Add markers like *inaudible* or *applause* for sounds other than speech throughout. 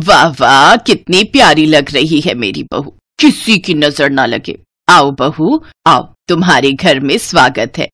वाह वाह, कितनी प्यारी लग रही है मेरी बहू। किसी की नज़र ना लगे। आओ बहू, आओ, तुम्हारे घर में स्वागत है।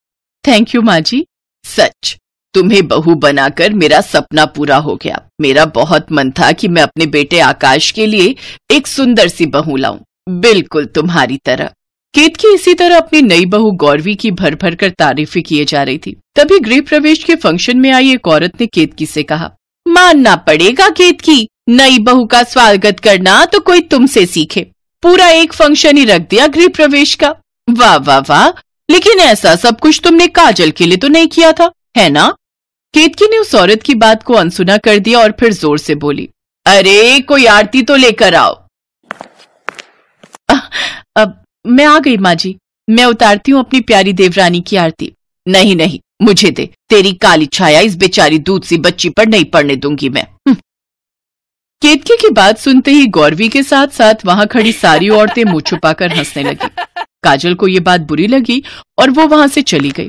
थैंक यू माँ जी सच, तुम्हें बहू बनाकर मेरा सपना पूरा हो गया। मेरा बहुत मन था कि मैं अपने बेटे आकाश के लिए एक सुंदर सी बहू लाऊं। बिल्कुल तुम्हारी तरह। केतकी इसी तरह अपनी नई बहू गौरवी की भर भर कर तारीफें किए जा रही थी। तभी गृह प्रवेश के फ़ंक्शन में आई एक औरत ने केतकी से कहा, मानना पड़ेगा केतकी नई बहू का स्वागत करना तो कोई तुमसे सीखे। पूरा एक फ़ंक्शन ही रख दिया गृह प्रवेश का। वाह वाह वाह। लेकिन ऐसा सब कुछ तुमने काजल के लिए तो नहीं किया था, है ना? केतकी ने उस औरत की बात को अनसुना कर दिया और फिर ज़ोर से बोली, अरे, कोई आरती तो लेकर आओ। अब मैं आ गई माँ जी मैं उतारती हूँ अपनी प्यारी देवरानी की आरती। नहीं नहीं, मुझे दे। तेरी काली छाया इस बेचारी दूध सी बच्ची पर नहीं पड़ने दूँगी मैं। हम्म। केतकी की बात सुनते ही गौरवी के साथ साथ वहाँ खड़ी सारी औरतें मुँह छुपाकर हंसने लगी। काजल को ये बात बुरी लगी और वो वहाँ से चली गई।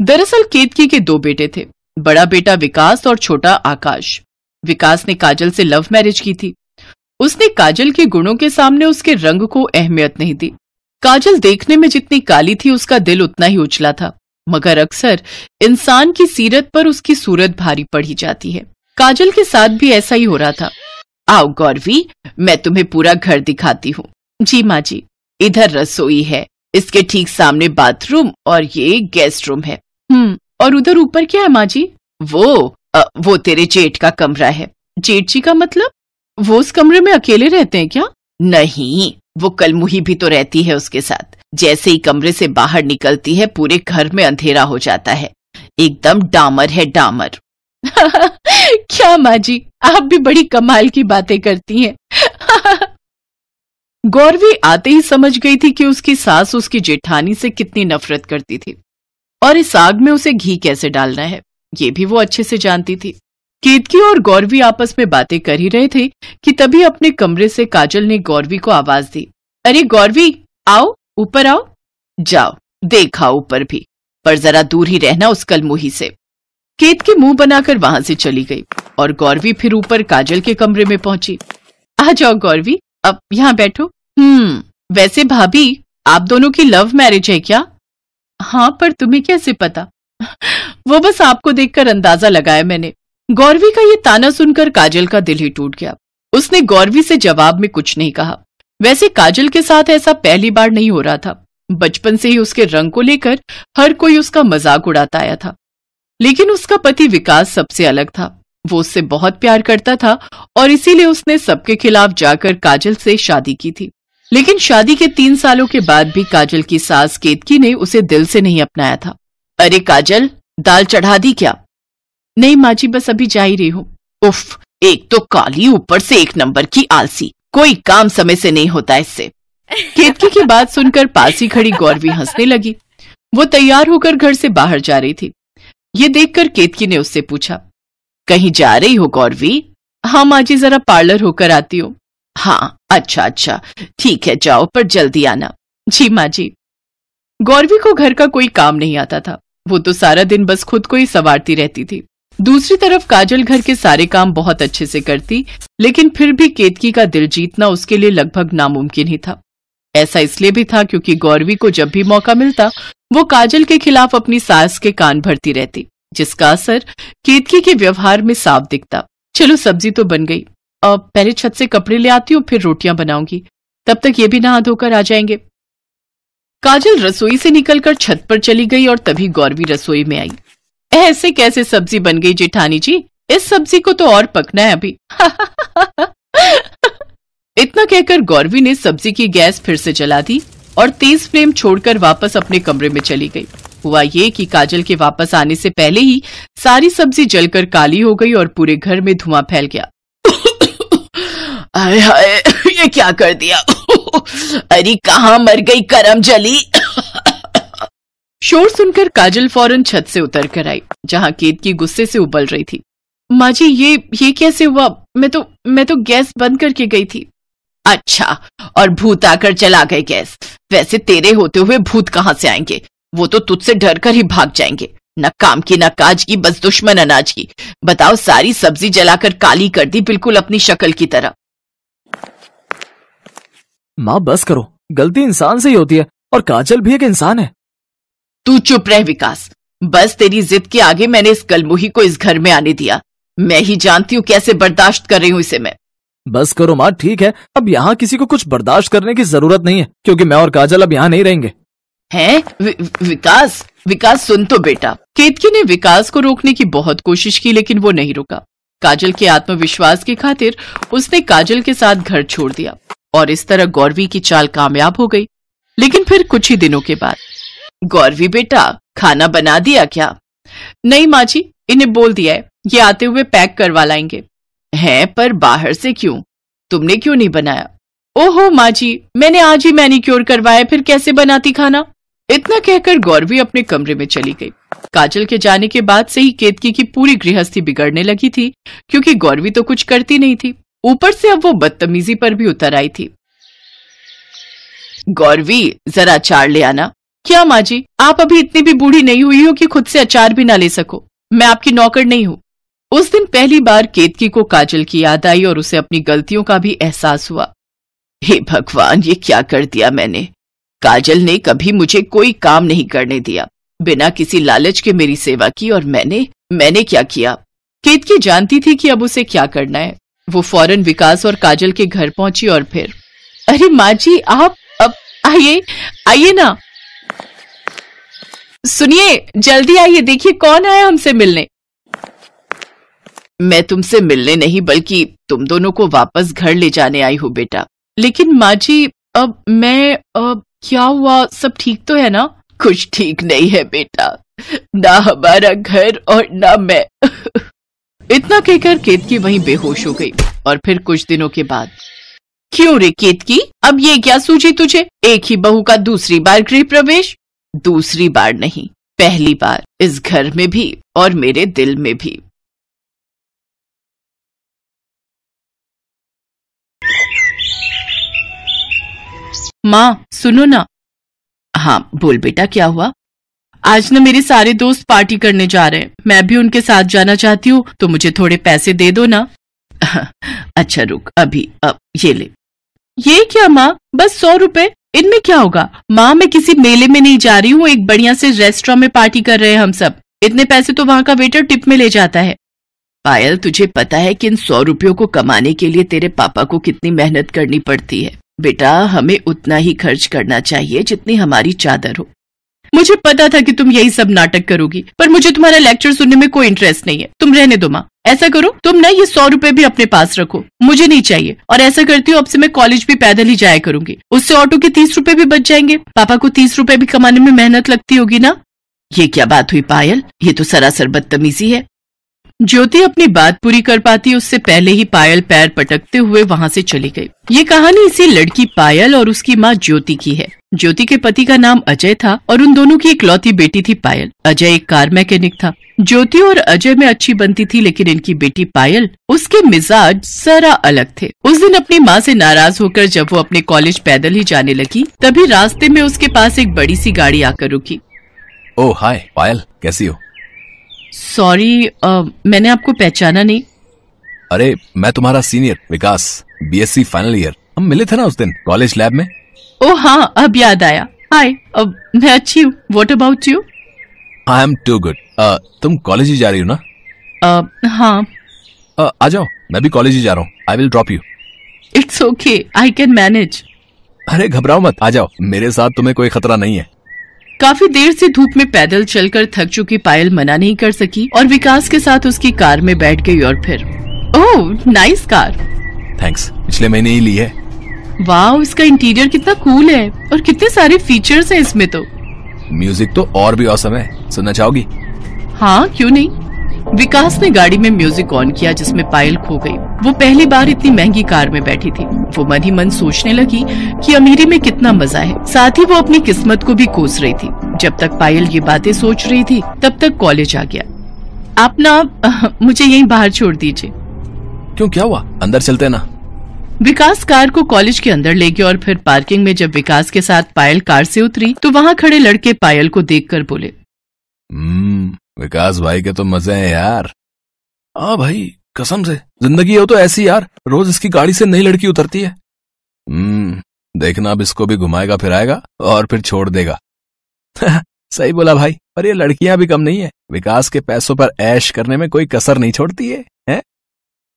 दरअसल केतकी के दो बेटे थे, बड़ा बेटा विकास और छोटा आकाश। विकास ने काजल से लव मैरिज की थी। उसने काजल के गुणों के सामने उसके रंग को अहमियत नहीं दी। काजल देखने में जितनी काली थी, उसका दिल उतना ही उछला था। मगर अक्सर इंसान की सीरत पर उसकी सूरत भारी पड़ी जाती है। काजल के साथ भी ऐसा ही हो रहा था। आओ गौरवी मैं तुम्हें पूरा घर दिखाती हूँ। जी माँ जी इधर रसोई है इसके ठीक सामने बाथरूम और ये गेस्ट रूम है। हम्म और उधर ऊपर क्या है माँ जी? वो आ, वो तेरे जेठ का कमरा है। जेठ जी का मतलब? वो उस कमरे में अकेले रहते हैं क्या? नहीं वो कलमुही भी तो रहती है उसके साथ। जैसे ही कमरे से बाहर निकलती है पूरे घर में अंधेरा हो जाता है। एकदम डामर है डामर। *laughs* क्या माँ जी आप भी बड़ी कमाल की बातें करती हैं। *laughs* गौरवी आते ही समझ गई थी कि उसकी सास उसकी जेठानी से कितनी नफरत करती थी, और इस आग में उसे घी कैसे डालना है, ये भी वो अच्छे से जानती थी। केतकी और गौरवी आपस में बातें कर ही रहे थे कि तभी अपने कमरे से काजल ने गौरवी को आवाज़ दी, अरे गौरवी, आओ, ऊपर आओ, जाओ, देखा ऊपर भी, पर जरा दूर ही रहना उस कलमुही से। केतकी मुँह बनाकर वहाँ से चली गई और गौरवी फिर ऊपर काजल के कमरे में पहुँची। आ जाओ गौरवी, अब यहाँ बैठो। हम्म वैसे भाभी, आप दोनों की लव मैरिज है क्या? हाँ पर तुम्हें कैसे पता? वो बस आपको देखकर अंदाज़ा लगाया मैंने। गौरवी का ये ताना सुनकर काजल का दिल ही टूट गया। उसने गौरवी से जवाब में कुछ नहीं कहा। वैसे काजल के साथ ऐसा पहली बार नहीं हो रहा था। बचपन से ही उसके रंग को लेकर हर कोई उसका मज़ाक उड़ाता आया था। लेकिन उसका पति विकास सबसे अलग था। वो उससे बहुत प्यार करता था और इसीलिए उसने सबके खिलाफ जाकर काजल से शादी की थी। लेकिन शादी के तीन सालों के बाद भी काजल की सास केतकी ने उसे दिल से नहीं अपनाया था। अरे काजल, दाल चढ़ा दी क्या? नहीं माँ जी बस अभी जा ही रही हूँ। उफ, एक तो काली ऊपर से एक नंबर की आलसी। कोई काम समय से नहीं होता इससे। केतकी की बात सुनकर पास खड़ी गौरवी हंसने लगी। वो तैयार होकर घर से बाहर जा रही थी। ये देखकर केतकी ने उससे पूछा, कहीं जा रही हो गौरवी? हाँ माँ जी जरा पार्लर होकर आती हो। हाँ अच्छा अच्छा ठीक है, जाओ, पर जल्दी आना। जी माँ जी गौरवी को घर का कोई काम नहीं आता था। वो तो सारा दिन बस खुद को ही सवारती रहती थी। दूसरी तरफ़ काजल घर के सारे काम बहुत अच्छे से करती, लेकिन फिर भी केतकी का दिल जीतना उसके लिए लगभग नामुमकिन ही था। ऐसा इसलिए भी था क्योंकि गौरवी को जब भी मौका मिलता वो काजल के खिलाफ अपनी सास के कान भरती रहती, जिसका असर केतकी के व्यवहार में साफ़ दिखता। चलो, सब्ज़ी तो बन गई। अब पहले छत से कपड़े ले आती हूँ, फिर रोटियाँ बनाऊँगी। तब तक ये भी नहा धोकर आ जाएँगे। काजल रसोई से निकलकर छत पर चली गई और तभी गौरवी रसोई में आई। ऐसे कैसे सब्ज़ी बन गई जेठानी जी? इस सब्ज़ी को तो और पकना है अभी। *laughs* इतना कहकर गौरवी ने सब्ज़ी की गैस फिर से जला दी। और तेज फ्लेम छोड़कर वापस अपने कमरे में चली गई। हुआ ये कि काजल के वापस आने से पहले ही सारी सब्ज़ी जलकर काली हो गई और पूरे घर में धुआँ फैल गया। हाय हाय, ये क्या कर दिया? अरे कहा मर गई करम जली? शोर सुनकर काजल फ़ौरन छत से उतर कर आई, जहाँ केत की गुस्से से उबल रही थी। माँ जी, ये ये कैसे हुआ? मैं तो मैं तो गैस बंद करके गई थी। अच्छा और भूत आकर चला गए गैस। वैसे तेरे होते हुए भूत कहाँ से आएँगे? वो तो तुझसे डर कर ही भाग जाएँगे। न काम की न काज की बस दुश्मन अनाज की। बताओ सारी सब्ज़ी जलाकर काली कर दी बिल्कुल अपनी शक्ल की तरह। माँ बस करो। गलती इंसान से ही होती है और काजल भी एक इंसान है। तू चुप रह विकास। बस तेरी जिद के आगे मैंने इस कलमुही को इस घर में आने दिया। मैं ही जानती हूँ कैसे बर्दाश्त कर रही हूँ इसे मैं। बस करो माँ ठीक है। अब यहाँ किसी को कुछ बर्दाश्त करने की ज़रूरत नहीं है क्योंकि मैं और काजल अब यहाँ नहीं रहेंगे। हैं? वि, विकास विकास सुन तो बेटा। केतकी ने विकास को रोकने की बहुत कोशिश की लेकिन वो नहीं रुका। काजल के आत्मविश्वास की खातिर उसने काजल के साथ घर छोड़ दिया और इस तरह गौरवी की चाल कामयाब हो गई। लेकिन फिर कुछ ही दिनों के बाद गौरवी बेटा खाना बना दिया क्या? नहीं माँ जी इन्हें बोल दिया है ये आते हुए पैक करवा लाएँगे। है, पर बाहर से क्यों? तुमने क्यों नहीं बनाया? ओहो माँ जी मैंने आज ही मैनिक्योर करवाया, फिर कैसे बनाती खाना? इतना कहकर गौरवी अपने कमरे में चली गई। काजल के जाने के बाद से ही केतकी की पूरी गृहस्थी बिगड़ने लगी थी, क्योंकि गौरवी तो कुछ करती नहीं थी। ऊपर से अब वो बदतमीजी पर भी उतर आई थी। गौरवी, जरा अचार ले आना। क्या माँ जी आप अभी इतनी भी बूढ़ी नहीं हुई हो कि खुद से अचार भी ना ले सको? मैं आपकी नौकर नहीं हूँ। उस दिन पहली बार केतकी को काजल की याद आई और उसे अपनी गलतियों का भी एहसास हुआ। हे भगवान, ये क्या कर दिया मैंने? काजल ने कभी मुझे कोई काम नहीं करने दिया। बिना किसी लालच के मेरी सेवा की और मैंने मैंने क्या किया? केतकी जानती थी कि अब उसे क्या करना है। वो फ़ौरन विकास और काजल के घर पहुँची और फिर, अरे माँ जी आप, अब आइए आइए ना। सुनिए, जल्दी आइए, देखिए कौन आया हमसे मिलने? मैं तुमसे मिलने नहीं, बल्कि तुम दोनों को वापस घर ले जाने आई हूँ, बेटा। लेकिन माँ जी, अब मैं, अब क्या हुआ? सब ठीक तो है ना? कुछ ठीक नहीं है, बेटा। ना हमारा घर और ना मैं। *laughs* इतना कहकर केतकी वहीं बेहोश हो गई, और फिर कुछ दिनों के बाद। क्यों रे केतकी? अब ये क्या सूझी तुझे? एक ही बहू का दूसरी बार गृह प्रवेश? दूसरी बार नहीं, पहली बार इस घर में भी और मेरे दिल में भी। माँ, सुनो ना। हाँ बोल बेटा, क्या हुआ? आज ना मेरे सारे दोस्त पार्टी करने जा रहे हैं। मैं भी उनके साथ जाना चाहती हूँ तो मुझे थोड़े पैसे दे दो ना। *laughs* अच्छा रुक, अभी, अब, ये ले। ये क्या, माँ? बस सौ रुपए? इनमें क्या होगा? माँ, मैं किसी मेले में नहीं जा रही हूँ, एक बढ़िया से रेस्टोरेंट में पार्टी कर रहे हैं हम सब। इतने पैसे तो वहाँ का वेटर टिप में ले जाता है। पायल, तुझे पता है कि इन सौ रुपयों को कमाने के लिए तेरे पापा को कितनी मेहनत करनी पड़ती है। बेटा, हमें उतना ही खर्च करना चाहिए जितनी हमारी चादर हो। मुझे पता था कि तुम यही सब नाटक करोगी, पर मुझे तुम्हारा लेक्चर सुनने में कोई इंटरेस्ट नहीं है। तुम रहने दो माँ। ऐसा करो, तुम ना ये सौ रुपए भी अपने पास रखो। मुझे नहीं चाहिए, और ऐसा करती हूँ, अब से मैं कॉलेज भी पैदल ही जाया करूँगी। उससे ऑटो के तीस रुपए भी बच जाएँगे। पापा को तीस रुपए भी कमाने में मेहनत लगती होगी ना? ये क्या बात हुई पायल? ये तो सरासर बदतमीजी है। ज्योति अपनी बात पूरी कर पाती, उससे पहले ही पायल पैर पटकते हुए वहाँ से चली गई। ये कहानी इसी लड़की पायल और उसकी माँ ज्योति की है। ज्योति के पति का नाम अजय था और उन दोनों की इकलौती बेटी थी पायल। अजय एक कार मैकेनिक था। ज्योति और अजय में अच्छी बनती थी, लेकिन इनकी बेटी पायल, उसके मिजाज जरा अलग थे। उस दिन अपनी माँ से नाराज़ होकर जब वो अपने कॉलेज पैदल ही जाने लगी, तभी रास्ते में उसके पास एक बड़ी सी गाड़ी आकर रुकी। ओ हाय, पायल, कैसी हो? सॉरी मैंने आपको पहचाना नहीं। अरे मैं तुम्हारा senior Vikas BSc final year हम मिले थे ना उस दिन कॉलेज लैब में। ओ हाँ अब याद आया। हाय अब मैं अच्छी हूँ। What about you I am too good तुम कॉलेज ही जा रही हो ना? Uh, हाँ। Uh, आ जाओ मैं भी कॉलेज ही जा रहा हूँ। I will drop you it's okay I can manage अरे घबराओ मत। आ जाओ मेरे साथ तुम्हें कोई खतरा नहीं है। काफ़ी देर से धूप में पैदल चलकर थक चुकी पायल मना नहीं कर सकी और विकास के साथ उसकी कार में बैठ गई और फिर ओह नाइस कार थैंक्स पिछले महीने ही ली है। वाह इसका इंटीरियर कितना कूल है और कितने सारे फीचर्स हैं इसमें तो। म्यूज़िक तो और भी औसम है। सुनना चाहोगी? हाँ क्यों नहीं? विकास ने गाड़ी में म्यूज़िक ऑन किया जिसमें पायल खो गई। वो पहली बार इतनी महँगी कार में बैठी थी। वो मन ही मन सोचने लगी कि अमीरी में कितना मज़ा है। साथ ही वो अपनी किस्मत को भी कोस रही थी। जब तक पायल ये बातें सोच रही थी तब तक कॉलेज आ गया। आप ना *laughs* मुझे यहीं बाहर छोड़ दीजिए। क्यों क्या हुआ? अंदर चलते ना। विकास कार को कॉलेज के अंदर ले गया और फिर पार्किंग में जब विकास के साथ पायल कार से उतरी तो वहाँ खड़े लड़के पायल को देखकर बोले hmm, विकास भाई के तो मज़े हैं यार। हाँ भाई कसम से। ज़िंदगी हो तो ऐसी यार रोज इसकी गाड़ी से नई लड़की उतरती है। हम्म देखना अब इसको भी घुमाएगा फिराएगा और फिर छोड़ देगा। *laughs* सही बोला भाई पर ये लड़कियाँ भी कम नहीं है। विकास के पैसों पर ऐश करने में कोई कसर नहीं छोड़ती है, है?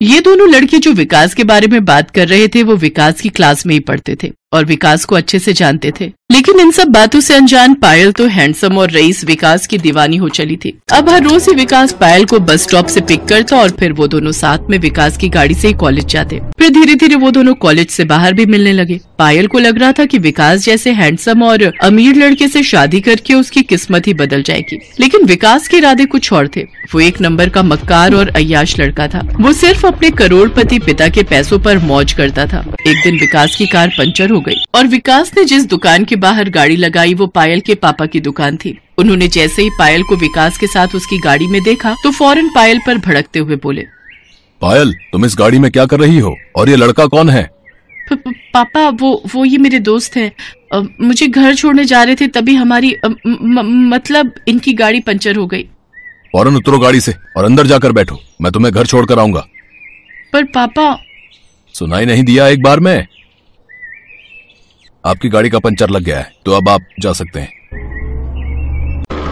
ये दोनों लड़के जो विकास के बारे में बात कर रहे थे वो विकास की क्लास में ही पढ़ते थे। और विकास को अच्छे से जानते थे। लेकिन इन सब बातों से अनजान पायल तो हैंडसम और रईस विकास की दीवानी हो चली थी। अब हर रोज ही विकास पायल को बस स्टॉप से पिक करता और फिर वो दोनों साथ में विकास की गाड़ी से ही कॉलेज जाते। फिर धीरे धीरे वो दोनों कॉलेज से बाहर भी मिलने लगे। पायल को लग रहा था कि विकास जैसे हैंडसम और अमीर लड़के से शादी करके उसकी किस्मत ही बदल जाएगी। लेकिन विकास के इरादे कुछ और थे। वो एक नंबर का मक्कार और अयाश लड़का था। वो सिर्फ़ अपने करोड़पति पिता के पैसों पर मौज करता था। एक दिन विकास की कार पंचर हो गई। और विकास ने जिस दुकान के बाहर गाड़ी लगाई वो पायल के पापा की दुकान थी। उन्होंने जैसे ही पायल को विकास के साथ उसकी गाड़ी में देखा तो फ़ौरन पायल पर भड़कते हुए बोले पायल तुम इस गाड़ी में क्या कर रही हो? और ये लड़का कौन है? प, प, पापा वो वो ये मेरे दोस्त हैं। मुझे घर छोड़ने जा रहे थे तभी हमारी म, म, मतलब इनकी गाड़ी पंचर हो गई। फ़ौरन उतरो गाड़ी से और अंदर जाकर बैठो। मैं तुम्हें घर छोड़कर आऊँगा। पर पापा सुनाई नहीं दिया एक बार में? आपकी गाड़ी का पंचर लग गया है तो अब आप जा सकते हैं।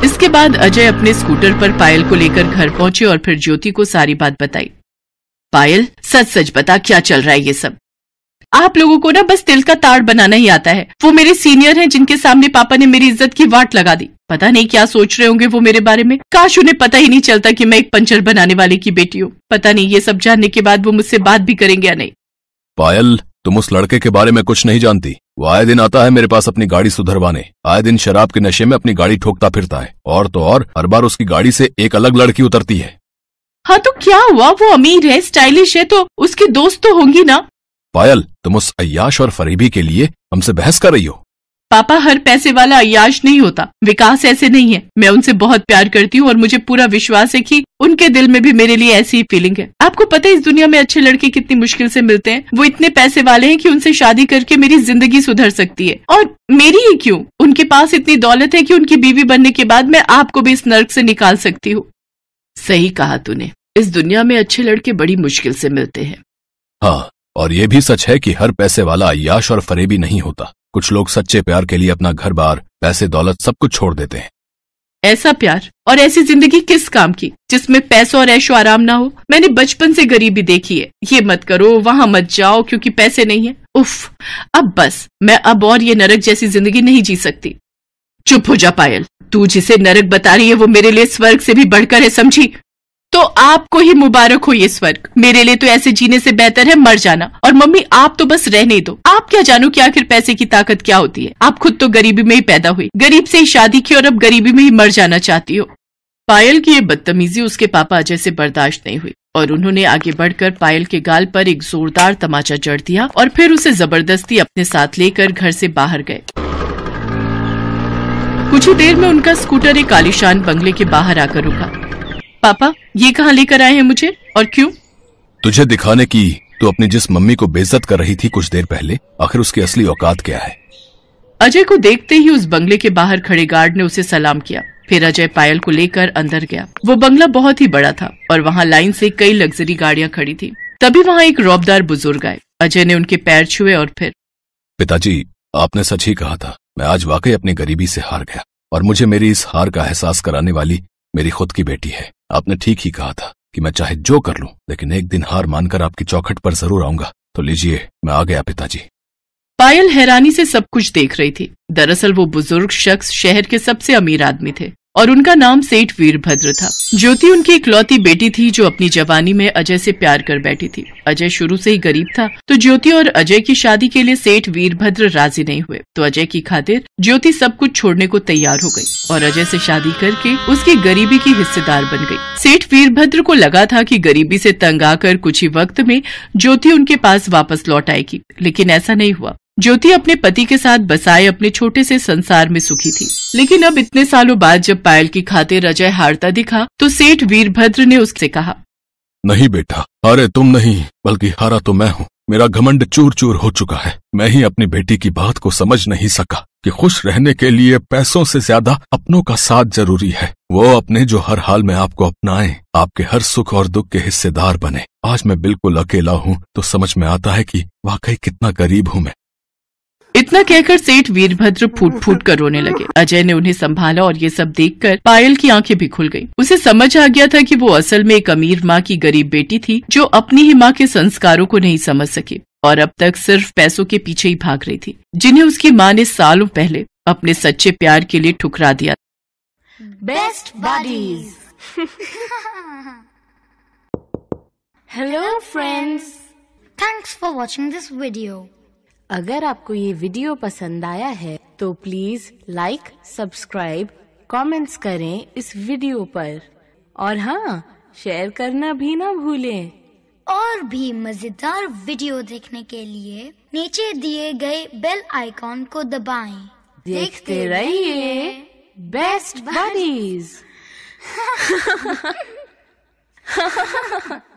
इसके बाद अजय अपने स्कूटर पर पायल को लेकर घर पहुँचे और फिर ज्योति को सारी बात बताई। पायल सच सच बता क्या चल रहा है ये सब? आप लोगों को ना बस तिल का ताड़ बनाना ही आता है। वो मेरे सीनियर हैं जिनके सामने पापा ने मेरी इज़्ज़त की वाट लगा दी। पता नहीं क्या सोच रहे होंगे वो मेरे बारे में। काश उन्हें पता ही नहीं चलता कि मैं एक पंचर बनाने वाले की बेटी हूँ। पता नहीं ये सब जानने के बाद वो मुझसे बात भी करेंगे या नहीं। पायल तुम उस लड़के के बारे में कुछ नहीं जानती। वो आए दिन आता है मेरे पास अपनी गाड़ी सुधरवाने। आए दिन शराब के नशे में अपनी गाड़ी ठोकता फिरता है। और तो और हर बार उसकी गाड़ी से एक अलग लड़की उतरती है। हाँ तो क्या हुआ? वो अमीर है स्टाइलिश है तो उसकी दोस्त तो होंगी ना? पायल तुम उस अयाश और फरीबी के लिए हमसे बहस कर रही हो। पापा हर पैसे वाला अयाश नहीं होता। विकास ऐसे नहीं है। मैं उनसे बहुत प्यार करती हूँ और मुझे पूरा विश्वास है कि उनके दिल में भी मेरे लिए ऐसी ही फीलिंग है। आपको पता है इस दुनिया में अच्छे लड़के कितनी मुश्किल से मिलते हैं? वो इतने पैसे वाले हैं कि उनसे शादी करके मेरी ज़िंदगी सुधर सकती है। और मेरी ही क्यों? उनके पास इतनी दौलत है कि उनकी बीवी बनने के बाद मैं आपको भी इस नर्क से निकाल सकती हूँ। सही कहा तूने। इस दुनिया में अच्छे लड़के बड़ी मुश्किल से मिलते हैं। हाँ और ये भी सच है कि हर पैसे वाला अयाश और फरेबी नहीं होता। कुछ लोग सच्चे प्यार के लिए अपना घर बार पैसे, दौलत सब कुछ छोड़ देते हैं। ऐसा प्यार और ऐसी ज़िंदगी किस काम की, जिसमें पैसों और ऐशो आराम ना हो? मैंने बचपन से गरीबी देखी है। ये मत करो, वहाँ मत जाओ, क्योंकि पैसे नहीं है। उफ, अब बस, मैं अब और ये नरक जैसी ज़िंदगी नहीं जी सकती। चुप हो जा पायल, तू जिसे नरक बता रही है, वो मेरे लिए स्वर्ग से भी बढ़कर है, समझी? तो आपको ही मुबारक हो ये स्वर्ग। मेरे लिए तो ऐसे जीने से बेहतर है, मर जाना। और मम्मी, आप तो बस रहने दो। आप क्या जानो कि आखिर पैसे की ताकत क्या होती है? आप खुद तो गरीबी में ही पैदा हुई गरीब से ही शादी की और अब गरीबी में ही मर जाना चाहती हो। पायल की ये बदतमीजी उसके पापा अजय से बर्दाश्त नहीं हुई। और उन्होंने आगे बढ़कर पायल के गाल पर एक जोरदार तमाचा जड़ दिया और फिर उसे ज़बरदस्ती अपने साथ लेकर घर से बाहर गए। कुछ ही देर में उनका स्कूटर एक आलिशान बंगले के बाहर आकर रुका। पापा ये कहाँ लेकर आए हैं मुझे? और क्यों? तुझे दिखाने की तू अपनी जिस मम्मी को बेइज्जत कर रही थी कुछ देर पहले आखिर उसकी असली औकात क्या है? अजय को देखते ही उस बंगले के बाहर खड़े गार्ड ने उसे सलाम किया। फिर अजय पायल को लेकर अंदर गया। वो बंगला बहुत ही बड़ा था और वहाँ लाइन से कई लग्जरी गाड़ियाँ खड़ी थी। तभी वहाँ एक रौबदार बुज़ुर्ग आए। अजय ने उनके पैर छुए और फिर पिताजी आपने सच ही कहा था मैं आज वाकई अपनी गरीबी से हार गया और मुझे मेरी इस हार का एहसास कराने वाली मेरी खुद की बेटी है। आपने ठीक ही कहा था कि मैं चाहे जो कर लूँ, लेकिन एक दिन हार मानकर आपकी चौखट पर ज़रूर आऊँगा। तो लीजिए, मैं आ गया पिताजी। पायल हैरानी से सब कुछ देख रही थी। दरअसल वो बुज़ुर्ग शख्स शहर के सबसे अमीर आदमी थे। और उनका नाम सेठ वीरभद्र था। ज्योति उनकी इकलौती बेटी थी जो अपनी जवानी में अजय से प्यार कर बैठी थी। अजय शुरू से ही गरीब था तो ज्योति और अजय की शादी के लिए सेठ वीरभद्र राज़ी नहीं हुए। तो अजय की खातिर ज्योति सब कुछ छोड़ने को तैयार हो गई और अजय से शादी करके उसकी गरीबी की हिस्सेदार बन गई। सेठ वीरभद्र को लगा था कि गरीबी से तंग आकर कुछ ही वक्त में ज्योति उनके पास वापस लौट आएगी, लेकिन ऐसा नहीं हुआ। ज्योति अपने पति के साथ बसाए अपने छोटे से संसार में सुखी थी। लेकिन अब इतने सालों बाद जब पायल की खातिर अजय हारता दिखा तो सेठ वीरभद्र ने उससे कहा, नहीं बेटा, अरे तुम नहीं, बल्कि हारा तो मैं हूँ। मेरा घमंड चूर चूर हो चुका है। मैं ही अपनी बेटी की बात को समझ नहीं सका कि खुश रहने के लिए पैसों से ज़्यादा अपनों का साथ ज़रूरी है। वो अपने जो हर हाल में आपको अपनाए, आपके हर सुख और दुख के हिस्सेदार बने। आज मैं बिल्कुल अकेला हूँ तो समझ में आता है कि वाकई कितना गरीब हूँ मैं। इतना कहकर सेठ वीरभद्र फूट फूट कर रोने लगे अजय ने उन्हें संभाला और ये सब देखकर पायल की आँखें भी खुल गईं। उसे समझ आ गया था कि वो असल में एक अमीर माँ की गरीब बेटी थी जो अपनी ही माँ के संस्कारों को नहीं समझ सकी और अब तक सिर्फ़ पैसों के पीछे ही भाग रही थी जिन्हें उसकी माँ ने सालों पहले अपने सच्चे प्यार के लिए ठुकरा दिया best bodies hello friends thanks for watching this video. अगर आपको ये वीडियो पसंद आया है तो प्लीज़ लाइक सब्सक्राइब कमेंट्स करें इस वीडियो पर। और हाँ शेयर करना भी ना भूलें। और भी मज़ेदार वीडियो देखने के लिए नीचे दिए गए बेल आइकॉन को दबाएँ। देखते रहिए बेस्ट बडीज *laughs*